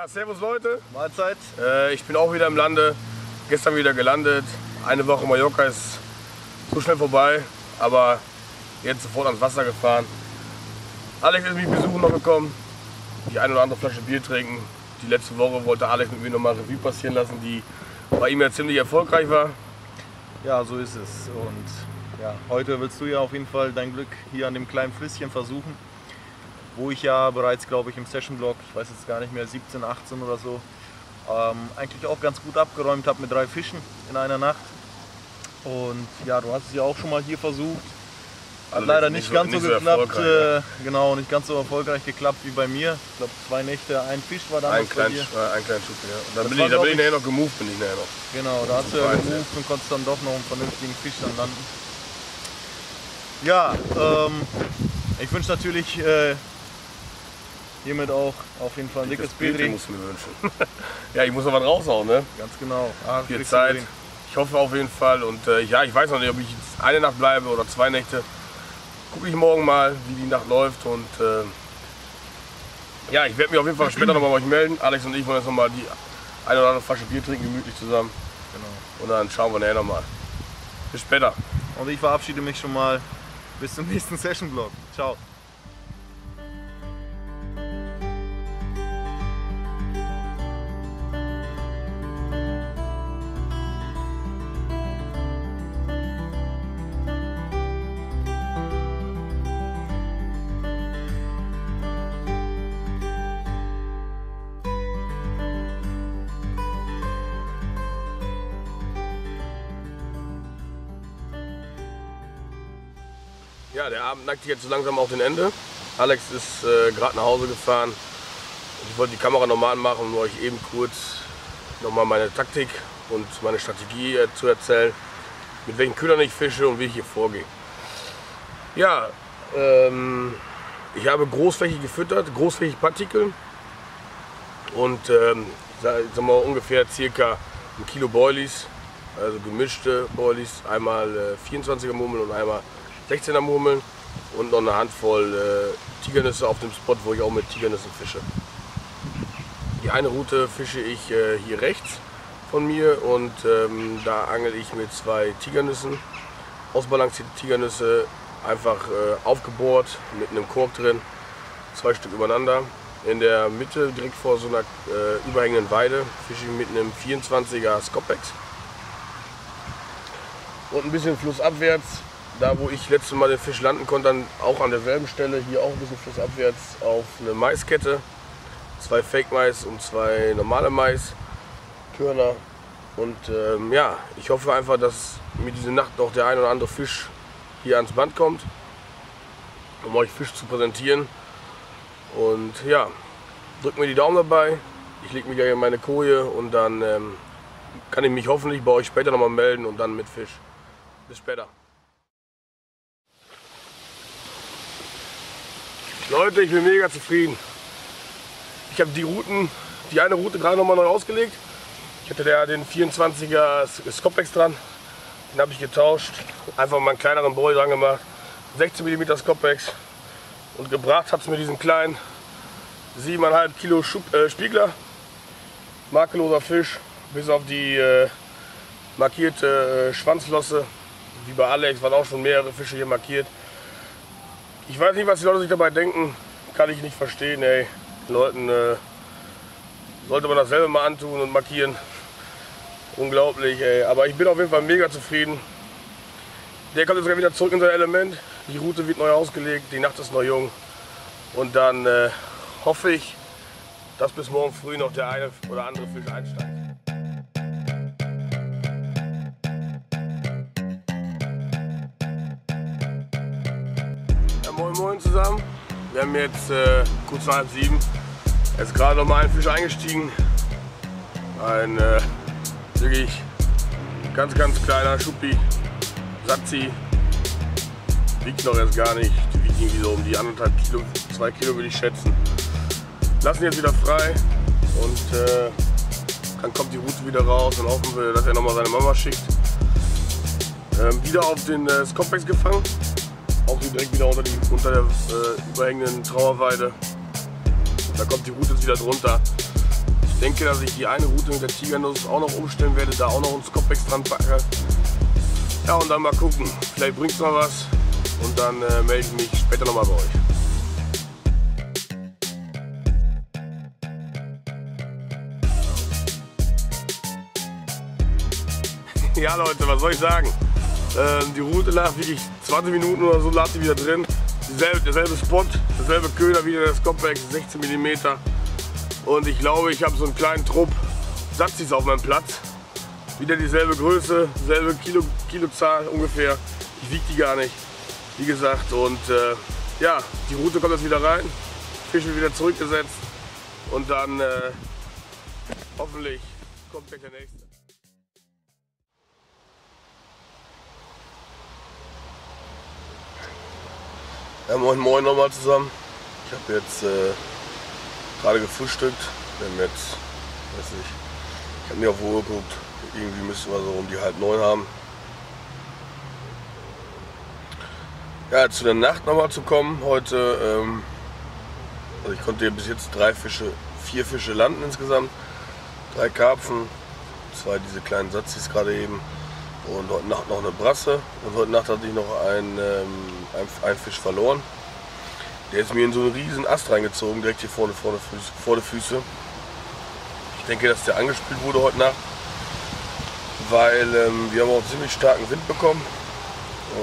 Ja, servus Leute. Mahlzeit. Äh, ich bin auch wieder im Lande. Gestern wieder gelandet. Eine Woche Mallorca ist so schnell vorbei. Aber jetzt sofort ans Wasser gefahren. Alex ist mich besuchen noch gekommen. Die eine oder andere Flasche Bier trinken. Die letzte Woche wollte Alex mit mir nochmal Revue passieren lassen, die bei ihm ja ziemlich erfolgreich war. Ja, so ist es. Und ja, heute willst du ja auf jeden Fall dein Glück hier an dem kleinen Flüsschen versuchen, wo ich ja bereits, glaube ich, im Session-Blog, ich weiß jetzt gar nicht mehr, 17, 18 oder so, ähm, eigentlich auch ganz gut abgeräumt habe mit drei Fischen in einer Nacht. Und ja, du hast es ja auch schon mal hier versucht. Hat Also leider nicht nicht, so- ganz nicht so so geklappt, erfolgreich, äh, genau, nicht ganz so erfolgreich geklappt wie bei mir. Ich glaube zwei Nächte, ein Fisch war damals Ein bei kleinen, dir. äh, ein kleinen Schub, ja. Und dann Das bin ich, da bin ich nachher noch gemoved, bin ich nachher noch. Genau, da hast du ja gemoved und konntest dann doch noch einen vernünftigen Fisch dann landen. Ja, ähm, ich wünsche natürlich äh, hiermit auch auf jeden Fall ein dickes Bild Petri. musst du mir wünschen. ja, ich muss noch was raushauen, ne? Ganz genau. Ah, viel Zeit. Ich hoffe auf jeden Fall. Und äh, ja, ich weiß noch nicht, ob ich jetzt eine Nacht bleibe oder zwei Nächte. Gucke ich morgen mal, wie die Nacht läuft. Und äh, ja, ich werde mich auf jeden Fall später nochmal bei euch melden. Alex und ich wollen jetzt nochmal die eine oder andere Flasche Bier trinken, gemütlich zusammen. Genau. Und dann schauen wir nachher nochmal. Bis später. Und ich verabschiede mich schon mal. Bis zum nächsten Session-Vlog. Ciao. Ja, der Abend neigt sich jetzt so langsam auf den Ende. Alex ist äh, gerade nach Hause gefahren. Ich wollte die Kamera nochmal anmachen, um euch eben kurz nochmal meine Taktik und meine Strategie äh, zu erzählen, mit welchen Ködern ich fische und wie ich hier vorgehe. Ja, ähm, ich habe großflächig gefüttert, großflächig Partikel und ähm, sag, sag mal ungefähr circa ein Kilo Boilies, also gemischte Boilies, einmal äh, 24er Murmeln und einmal 16er Murmeln und noch eine Handvoll äh, Tigernüsse auf dem Spot, wo ich auch mit Tigernüssen fische. Die eine Route fische ich äh, hier rechts von mir und ähm, da angel ich mit zwei Tigernüssen, ausbalancierte Tigernüsse, einfach äh, aufgebohrt mit einem Korb drin, zwei Stück übereinander. In der Mitte, direkt vor so einer äh, überhängenden Weide, fische ich mit einem 24er Scopex. Und ein bisschen flussabwärts, da wo ich letztes Mal den Fisch landen konnte, dann auch an derselben Stelle, hier auch ein bisschen flussabwärts auf eine Maiskette. Zwei Fake Mais und zwei normale Maiskörner. Und ähm, ja, ich hoffe einfach, dass mir diese Nacht noch der ein oder andere Fisch hier ans Band kommt, um euch Fisch zu präsentieren. Und ja, drückt mir die Daumen dabei. Ich lege mich gleich in meine Koje und dann ähm, kann ich mich hoffentlich bei euch später nochmal melden und dann mit Fisch. Bis später. Leute, ich bin mega zufrieden. Ich habe die Routen, die eine Route gerade nochmal neu ausgelegt. Ich hatte da den 24er Scopex dran. Den habe ich getauscht. Einfach mal einen kleineren Boy dran gemacht. 16 mm Scopex. Und gebracht hat es mir diesen kleinen 7,5 Kilo Schub, äh, Spiegler. Makelloser Fisch. Bis auf die äh, markierte äh, Schwanzflosse. Wie bei Alex waren auch schon mehrere Fische hier markiert. Ich weiß nicht, was die Leute sich dabei denken. Kann ich nicht verstehen, ey. Den Leuten äh, sollte man dasselbe mal antun und markieren. Unglaublich, ey. Aber ich bin auf jeden Fall mega zufrieden. Der kommt jetzt wieder zurück in sein Element. Die Route wird neu ausgelegt, die Nacht ist noch jung. Und dann äh, hoffe ich, dass bis morgen früh noch der eine oder andere Fisch einsteigt. Wir haben jetzt äh, kurz nach halb sieben. Jetzt gerade noch mal ein Fisch eingestiegen. Ein äh, wirklich ganz, ganz kleiner Schuppi. Satzi. Wiegt noch erst gar nicht. Die wiegt irgendwie so um die anderthalb Kilo, zwei Kilo würde ich schätzen. Lassen jetzt wieder frei und äh, dann kommt die Route wieder raus und hoffen wir, dass er nochmal seine Mama schickt. Ähm, wieder auf den äh, Scopex gefangen. Auch hier direkt wieder unter, die, unter der äh, überhängenden Trauerweide. Da kommt die Route jetzt wieder drunter. Ich denke, dass ich die eine Route mit der Tigernuss auch noch umstellen werde, da auch noch einen Scopex dran packe. Ja, und dann mal gucken. Vielleicht bringt es noch was. Und dann äh, melde ich mich später nochmal bei euch. Ja Leute, was soll ich sagen? Ähm, die Route lag wirklich 20 Minuten oder so, lag sie wieder drin. Dieselbe, derselbe Spot, derselbe Köder, wieder der Scopex, 16 mm. Und ich glaube, ich habe so einen kleinen Trupp Satzis auf meinem Platz. Wieder dieselbe Größe, dieselbe Kilo, Kilozahl ungefähr. Ich wiege die gar nicht, wie gesagt. Und äh, ja, die Route kommt jetzt wieder rein. Fisch wird wieder zurückgesetzt. Und dann äh, hoffentlich kommt gleich der nächste. Ja, moin moin nochmal zusammen. Ich habe jetzt äh, gerade gefrühstückt. Wir haben jetzt, weiß nicht, ich habe mir auf Uhr geguckt. Irgendwie müssten wir so um die halb neun haben. Ja, zu der Nacht nochmal zu kommen. Heute, ähm, also ich konnte bis jetzt drei Fische, vier Fische landen insgesamt. Drei Karpfen, zwei diese kleinen Satzis gerade eben und heute Nacht noch eine Brasse. Und heute Nacht hatte ich noch einen, ähm, einen, Fisch verloren. Der ist mir in so einen riesen Ast reingezogen, direkt hier vorne vor Füße, vor der Füße. Ich denke, dass der angespielt wurde heute Nacht, weil ähm, wir haben auch ziemlich starken Wind bekommen.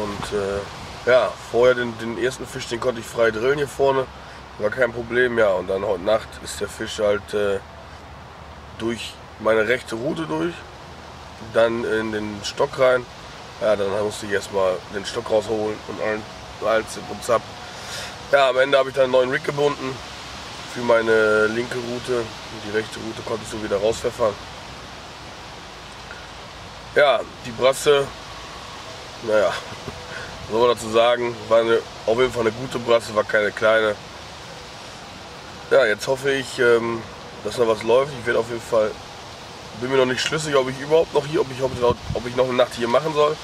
Und äh, ja, vorher den, den ersten Fisch, den konnte ich frei drillen hier vorne, war kein Problem. Ja, und dann heute Nacht ist der Fisch halt äh, durch meine rechte Route durch, dann in den Stock rein. Ja, dann musste ich erstmal den Stock rausholen und allen, Zip und Zap. Ja, am Ende habe ich dann einen neuen Rig gebunden für meine linke Route. Die rechte Route konnte ich so wieder rauspfeffern. Ja, die Brasse, naja, soll man dazu sagen, war eine, auf jeden Fall eine gute Brasse, war keine kleine. Ja, jetzt hoffe ich, ähm, dass noch was läuft. Ich werde auf jeden Fall, bin mir noch nicht schlüssig, ob ich überhaupt noch hier, ob ich, ob ich noch eine Nacht hier machen soll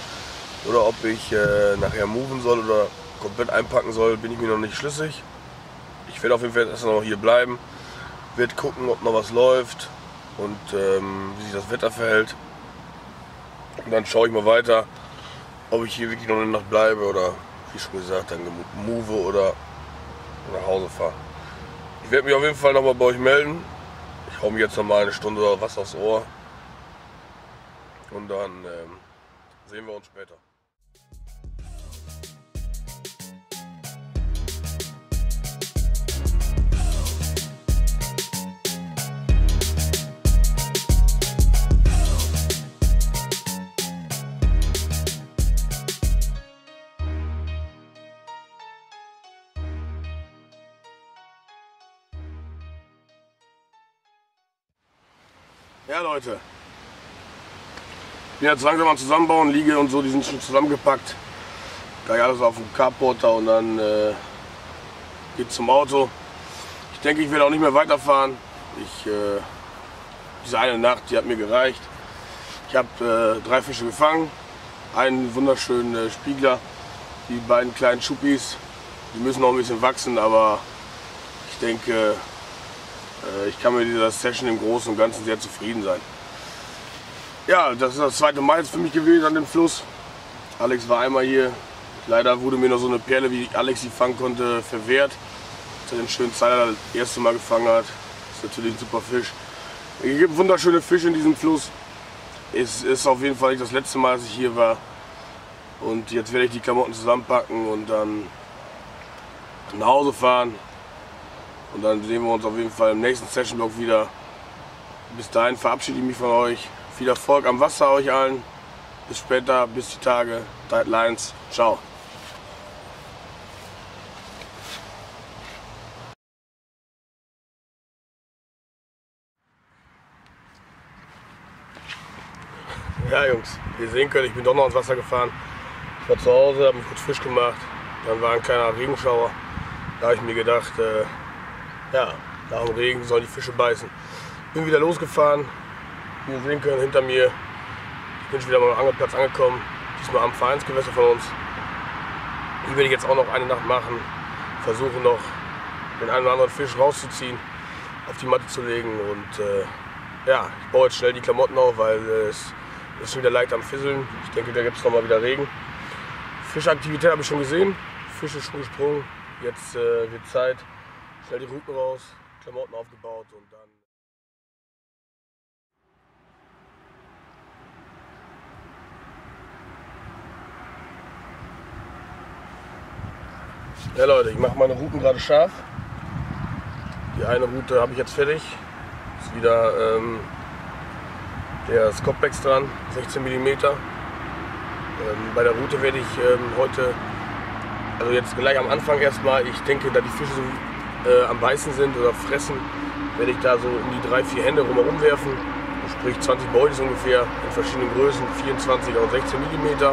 oder ob ich äh, nachher moven soll oder komplett einpacken soll, bin ich mir noch nicht schlüssig. Ich werde auf jeden Fall erst noch hier bleiben, werde gucken, ob noch was läuft und ähm, wie sich das Wetter verhält. Und dann schaue ich mal weiter, ob ich hier wirklich noch eine Nacht bleibe oder wie schon gesagt, dann move oder nach Hause fahre. Ich werde mich auf jeden Fall nochmal bei euch melden. Hau mir jetzt noch mal eine Stunde oder was aufs Ohr. Und dann ähm, sehen wir uns später. Ja Leute, ich bin jetzt langsam am Zusammenbauen, liege und so, die sind schon zusammengepackt. Gleich alles auf dem Carporter und dann äh, geht zum Auto. Ich denke, ich werde auch nicht mehr weiterfahren. Ich, äh, diese eine Nacht, die hat mir gereicht. Ich habe äh, drei Fische gefangen, einen wunderschönen äh, Spiegler, die beiden kleinen Schuppis. Die müssen noch ein bisschen wachsen, aber ich denke, ich kann mit dieser Session im Großen und Ganzen sehr zufrieden sein. Ja, das ist das zweite Mal jetzt für mich gewesen an dem Fluss. Alex war einmal hier. Leider wurde mir noch so eine Perle, wie Alex sie fangen konnte, verwehrt. Als er den schönen Zeiler das erste Mal gefangen hat. Das ist natürlich ein super Fisch. Es gibt wunderschöne Fische in diesem Fluss. Es ist auf jeden Fall nicht das letzte Mal, dass ich hier war. Und jetzt werde ich die Klamotten zusammenpacken und dann nach Hause fahren. Und dann sehen wir uns auf jeden Fall im nächsten Session Blog wieder. Bis dahin verabschiede ich mich von euch. Viel Erfolg am Wasser euch allen. Bis später, bis die Tage. Tight Lines. Ciao. Ja Jungs, wie ihr sehen könnt, ich bin doch noch ins Wasser gefahren. Ich war zu Hause, habe mich kurz frisch gemacht. Dann war ein kleiner Regenschauer. Da habe ich mir gedacht, äh, ja, nach dem Regen sollen die Fische beißen. Bin wieder losgefahren. Wie ihr sehen können, hinter mir ich bin schon wieder am Angelplatz angekommen. Diesmal am Vereinsgewässer von uns. Hier werde ich jetzt auch noch eine Nacht machen. Versuche noch den einen oder anderen Fisch rauszuziehen, auf die Matte zu legen und äh, ja, ich baue jetzt schnell die Klamotten auf, weil es ist wieder leicht am Fisseln. Ich denke, da gibt es nochmal wieder Regen. Fischaktivität habe ich schon gesehen. Fische schon gesprungen. Jetzt äh, wird Zeit. Schnell die Ruten raus, Klamotten aufgebaut und dann. Ja Leute, ich mache meine Routen gerade scharf. Die eine Route habe ich jetzt fertig. Ist wieder ähm, der Scopex dran, 16 mm. Ähm, bei der Route werde ich ähm, heute, also jetzt gleich am Anfang erstmal, ich denke, da die Fische so äh, am Beißen sind oder fressen, werde ich da so in die drei, vier Hände rumherum werfen. Sprich 20 Beutel ungefähr in verschiedenen Größen, 24 und 16 mm.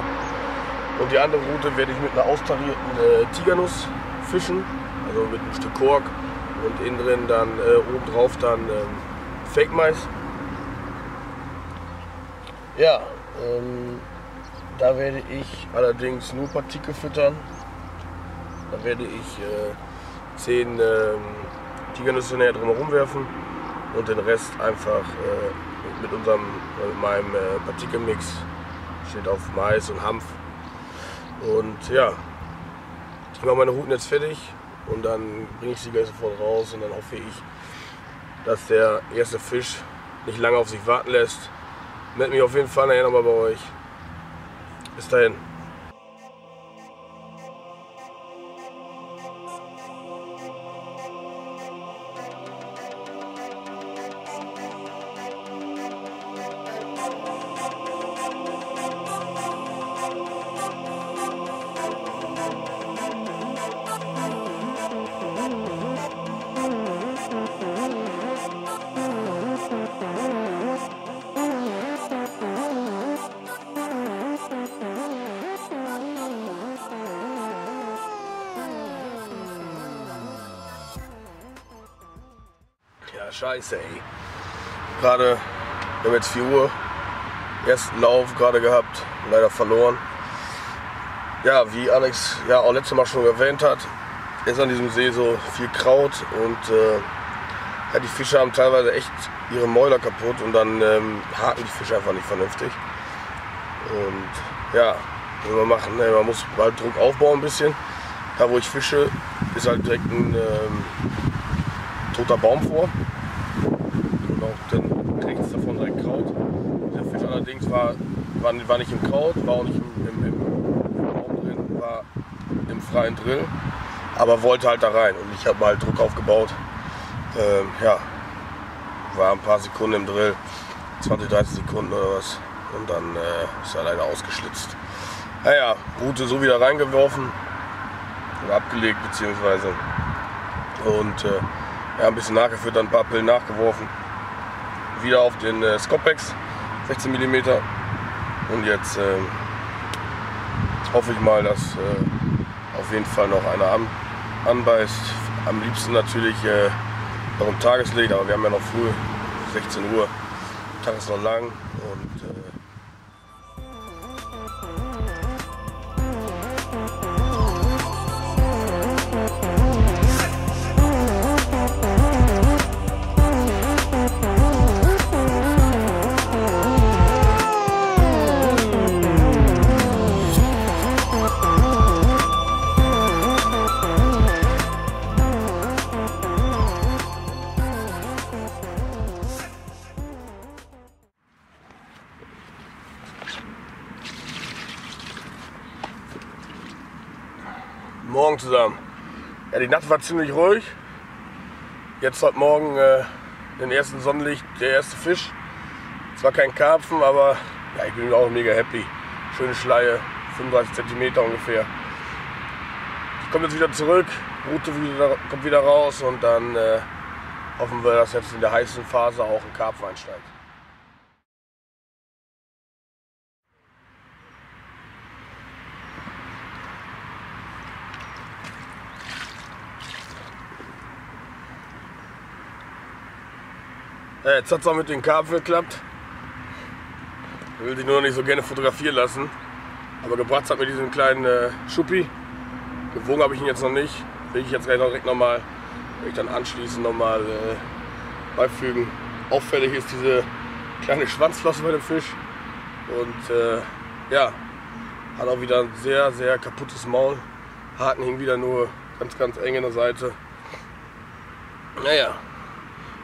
Und die andere Route werde ich mit einer austarierten äh, Tigernuss fischen, also mit einem Stück Kork und innen drin dann äh, oben drauf dann ähm, Fake Mais. Ja, ähm, da werde ich allerdings nur Partikel füttern. Da werde ich äh, 10 ähm, Tigernüsse näher drumherum werfen und den Rest einfach äh, mit unserem, mit meinem äh, Partikelmix steht auf Mais und Hanf und ja, ich mache meine Routen jetzt fertig und dann bringe ich sie gleich sofort raus und dann hoffe ich, dass der erste Fisch nicht lange auf sich warten lässt. Meld mich auf jeden Fall nachher nochmal bei euch. Bis dahin. Scheiße, ey. Gerade, wir haben jetzt 4 Uhr, ersten Lauf gerade gehabt, leider verloren. Ja, wie Alex ja auch letztes Mal schon erwähnt hat, ist an diesem See so viel Kraut und äh, ja, die Fische haben teilweise echt ihre Mäuler kaputt und dann ähm, haken die Fische einfach nicht vernünftig. Und ja, was wir machen, ne, man muss bald Druck aufbauen ein bisschen. Da wo ich fische, ist halt direkt ein ähm, toter Baum vor auch dann rechts davon sein Kraut. Allerdings war, war, war nicht im Kraut, war auch nicht im, im, im, Baum drin, war im freien Drill, aber wollte halt da rein. Und ich habe mal Druck aufgebaut. Ähm, ja, war ein paar Sekunden im Drill, 20, 30 Sekunden oder was. Und dann äh, ist er leider ausgeschlitzt. Naja, Route so wieder reingeworfen oder abgelegt beziehungsweise. Und äh, ja, ein bisschen nachgeführt, dann ein paar Pillen nachgeworfen wieder auf den äh, Scopex 16 mm und jetzt äh, hoffe ich mal, dass äh, auf jeden Fall noch einer an, anbeißt. Am liebsten natürlich äh, noch im Tageslicht, aber wir haben ja noch früh, 16 Uhr, Tag ist noch lang und Morgen zusammen. Ja, die Nacht war ziemlich ruhig. Jetzt heute Morgen äh, den ersten Sonnenlicht, der erste Fisch. Zwar kein Karpfen, aber ja, ich bin auch mega happy. Schöne Schleie, 35 cm ungefähr. Ich komme jetzt wieder zurück, Route wieder, kommt wieder raus und dann äh, hoffen wir, dass jetzt in der heißen Phase auch ein Karpfen einsteigt. Ja, jetzt hat es auch mit den Karpfen geklappt. Ich will die nur noch nicht so gerne fotografieren lassen. Aber gebracht hat mir diesen kleinen äh, Schuppi. Gewogen habe ich ihn jetzt noch nicht. Will ich jetzt gleich noch direkt nochmal, will ich dann anschließend nochmal äh, beifügen. auffällig ist diese kleine Schwanzflosse bei dem Fisch. Und äh, ja, hat auch wieder ein sehr, sehr kaputtes Maul. Haken hing wieder nur ganz, ganz eng in der Seite. Naja,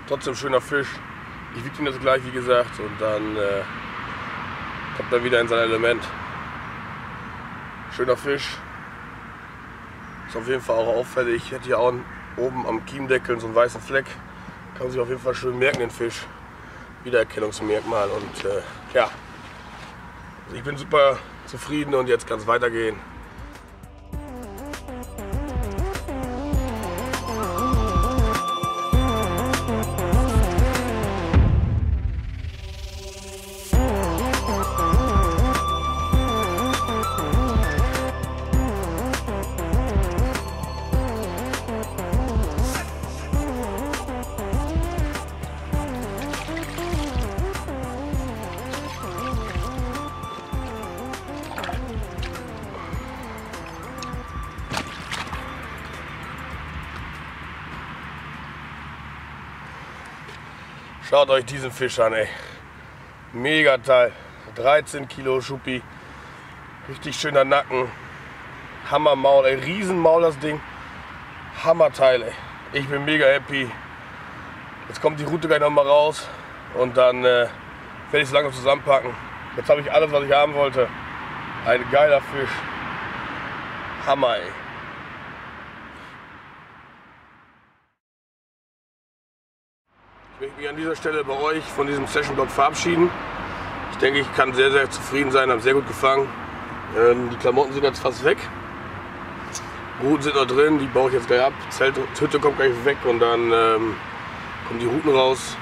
trotzdem schöner Fisch. Ich wiege ihn jetzt gleich, wie gesagt, und dann äh, kommt er wieder in sein Element. Schöner Fisch. Ist auf jeden Fall auch auffällig. Ich hätte hier auch oben am Kiemdeckel so einen weißen Fleck. Kann man sich auf jeden Fall schön merken, den Fisch. Wiedererkennungsmerkmal. Und äh, ja, also ich bin super zufrieden und jetzt kann es weitergehen. Schaut euch diesen Fisch an, ey. Mega Teil. 13 Kilo Schuppi. Richtig schöner Nacken. Hammermaul, ey. Riesenmaul das Ding. Hammerteil, ey. Ich bin mega happy. Jetzt kommt die Route gleich nochmal raus. Und dann äh, werde ich es langsam zusammenpacken. Jetzt habe ich alles, was ich haben wollte. Ein geiler Fisch. Hammer, ey. Ich möchte mich an dieser Stelle bei euch von diesem Session Blog verabschieden. Ich denke, ich kann sehr, sehr zufrieden sein, haben sehr gut gefangen. Ähm, die Klamotten sind jetzt fast weg. Routen sind noch drin, die baue ich jetzt gleich ab. Zelt, Hütte kommt gleich weg und dann ähm, kommen die Routen raus.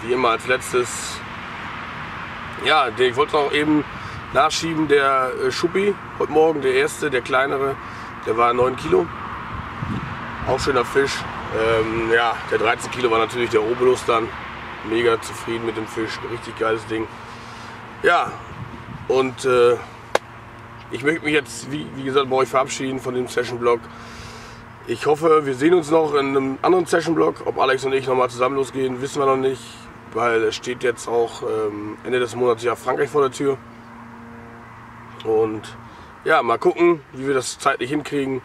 Wie immer als letztes. Ja, ich wollte noch eben nachschieben, der äh, Schuppi, heute Morgen, der erste, der kleinere, der war 9 Kilo. Auch schöner Fisch. Ähm, ja, der 13 Kilo war natürlich der Obolus dann. Mega zufrieden mit dem Fisch, richtig geiles Ding. Ja, und äh, ich möchte mich jetzt, wie, wie gesagt, bei euch verabschieden von dem Session-Blog. Ich hoffe, wir sehen uns noch in einem anderen Session-Blog. Ob Alex und ich nochmal zusammen losgehen, wissen wir noch nicht, weil es steht jetzt auch ähm, Ende des Monats ja Frankreich vor der Tür. Und ja, mal gucken, wie wir das zeitlich hinkriegen.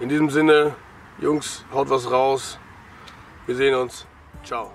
In diesem Sinne, Jungs, haut was raus. Wir sehen uns. Ciao.